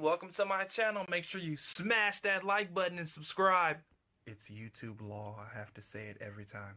Welcome to my channel. Make sure you smash that like button and subscribe. It's YouTube law. I have to say it every time.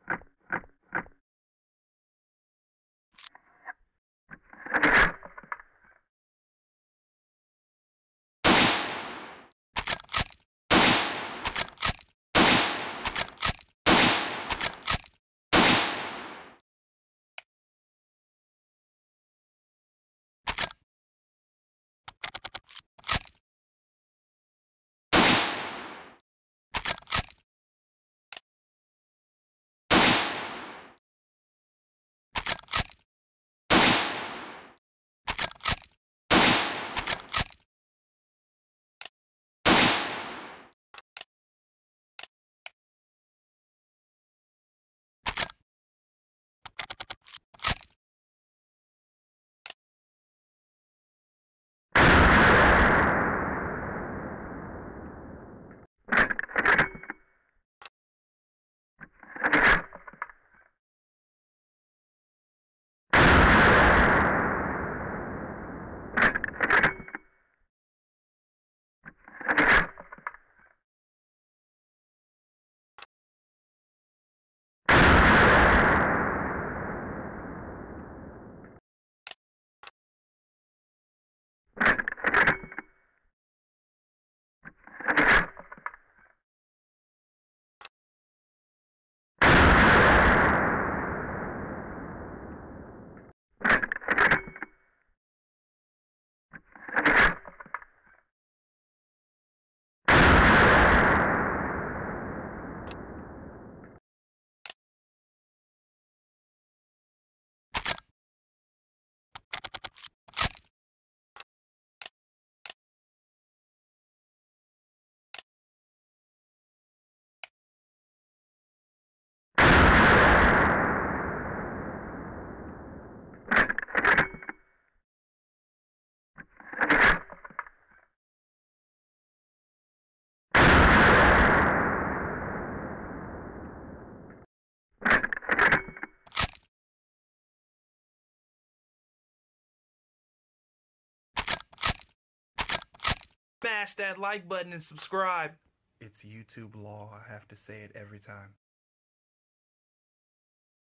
Smash that like button and subscribe. It's YouTube law. I have to say it every time.